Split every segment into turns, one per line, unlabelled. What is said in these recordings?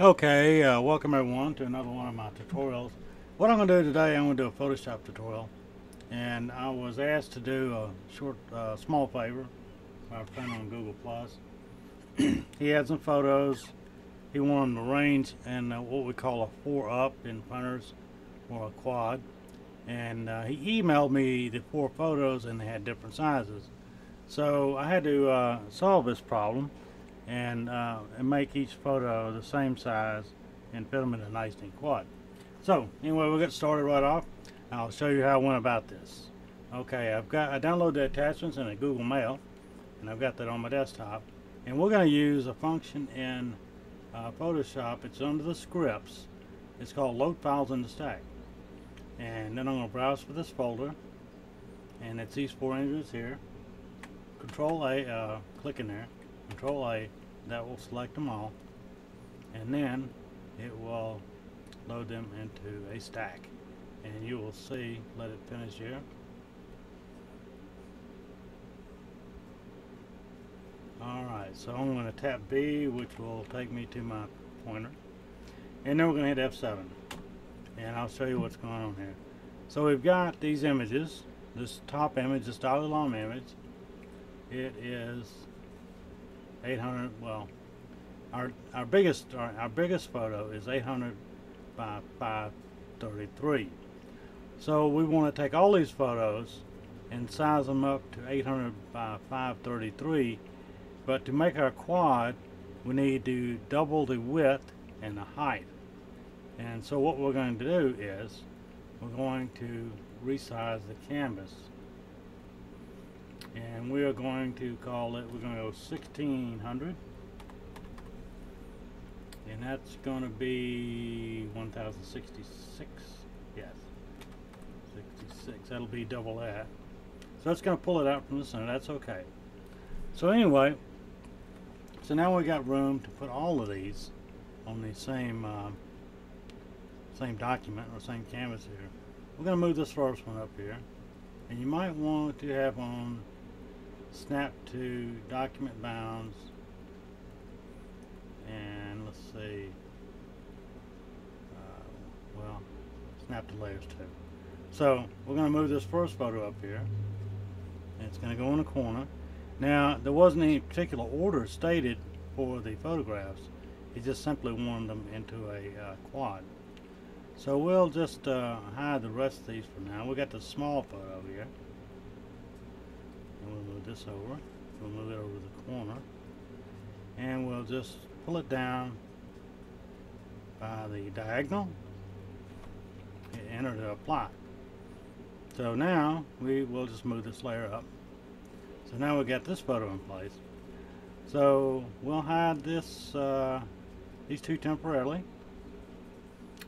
Okay, uh, welcome everyone to another one of my tutorials. What I'm going to do today, I'm going to do a Photoshop tutorial. And I was asked to do a short, uh, small favor by a friend on Google+. Plus. he had some photos. He wanted them to range in uh, what we call a 4 up in printers or a quad. And uh, he emailed me the four photos and they had different sizes. So I had to uh, solve this problem and, uh, and make each photo the same size and fit them in a nice neat quad. So anyway, we'll get started right off. I'll show you how I went about this. Okay, I've got I downloaded the attachments in a Google Mail, and I've got that on my desktop. And we're going to use a function in uh, Photoshop. It's under the scripts. It's called Load Files in the Stack. And then I'm going to browse for this folder, and it's these four images here. Control A, uh, click in there. Control A, that will select them all, and then it will load them into a stack. And you will see let it finish here. Alright so I'm going to tap B which will take me to my pointer. And then we're going to hit F7 and I'll show you what's going on here. So we've got these images this top image this Dalai Lama image. It is 800 well our our biggest our, our biggest photo is 800 by 533 so we want to take all these photos and size them up to 800 by 533 but to make our quad we need to double the width and the height. And so what we're going to do is we're going to resize the canvas and we are going to call it we're going to go 1600 and that's going to be 1066 yes. 66 that'll be double that. So that's going to pull it out from the center that's okay. So anyway so now we got room to put all of these on the same uh, same document or same canvas here. We're going to move this first one up here. And you might want to have on snap to document bounds. And let's see. Uh, well snap to layers too. So we're going to move this first photo up here. And it's going to go in the corner. Now there wasn't any particular order stated for the photographs. He just simply wanted them into a uh, quad. So we'll just uh, hide the rest of these for now. We got the small photo here this over. We'll move it over the corner. And we'll just pull it down by the diagonal hit enter to apply so now we will just move this layer up. So now we got this photo in place. So we'll hide this uh, these two temporarily.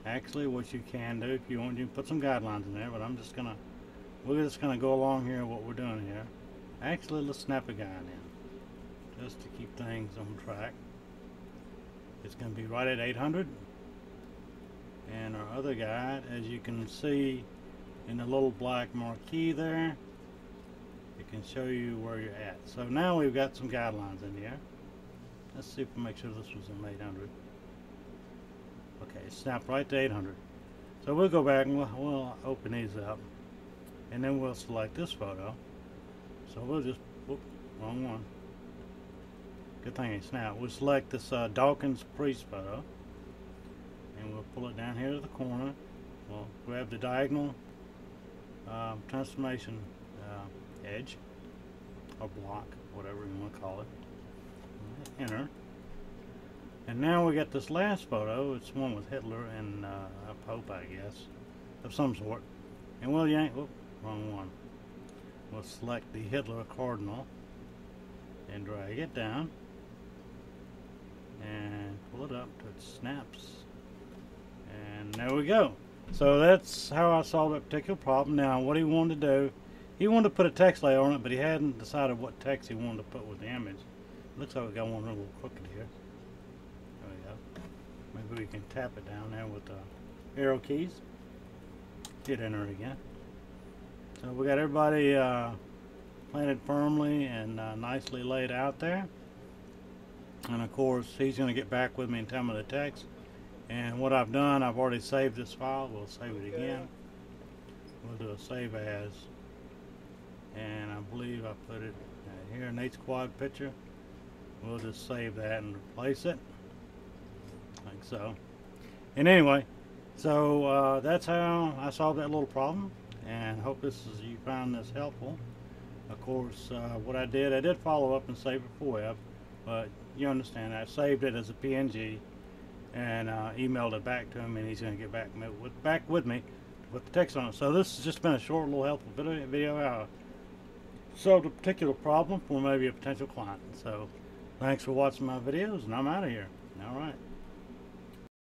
Actually what you can do if you want you can put some guidelines in there but I'm just gonna we're just gonna go along here what we're doing here actually let's snap a guy in just to keep things on track. It's going to be right at 800 and our other guide as you can see in the little black marquee there it can show you where you're at. So now we've got some guidelines in here. Let's see if we make sure this was in 800 okay snap right to 800 so we'll go back and we'll, we'll open these up. And then we'll select this photo so we'll just whoop, wrong one. Good thing it now. we'll select this uh, Dawkins priest photo and we'll pull it down here to the corner. We'll grab the diagonal um, transformation uh, edge or block whatever you want to call it. Enter. And now we got this last photo. It's one with Hitler and uh, a Pope I guess of some sort. And we'll yank whoop, wrong one we'll select the Hitler cardinal and drag it down and pull it up to it snaps. And there we go. So that's how I solved that particular problem. Now what he wanted to do he wanted to put a text layer on it but he hadn't decided what text he wanted to put with the image. Looks like we got one a little crooked here. There we go. Maybe we can tap it down there with the arrow keys. Hit enter again so we got everybody uh, planted firmly and uh, nicely laid out there and of course he's going to get back with me and tell me the text And what I've done, I've already saved this file. We'll save it again. We'll do a save as. And I believe I put it here, Nate's quad picture. We'll just save that and replace it. Like so. And anyway, so uh, that's how I solved that little problem. And hope this is you found this helpful. Of course, uh, what I did, I did follow up and save it for web, but you understand, I saved it as a PNG and uh, emailed it back to him, and he's going to get back with, back with me with the text on it. So this has just been a short, little helpful video, video how I solved a particular problem for maybe a potential client. So thanks for watching my videos, and I'm out of here. All right.